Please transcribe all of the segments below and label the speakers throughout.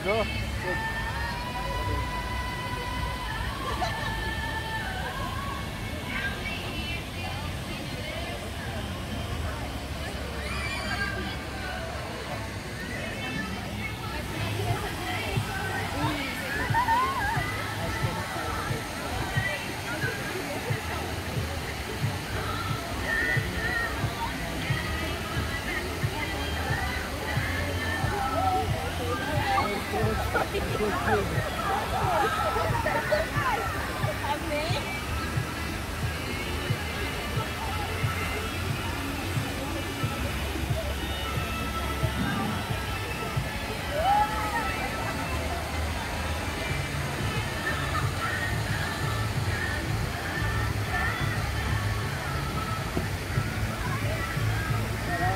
Speaker 1: Entendeu?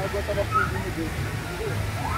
Speaker 1: Agora tava fugindo dele.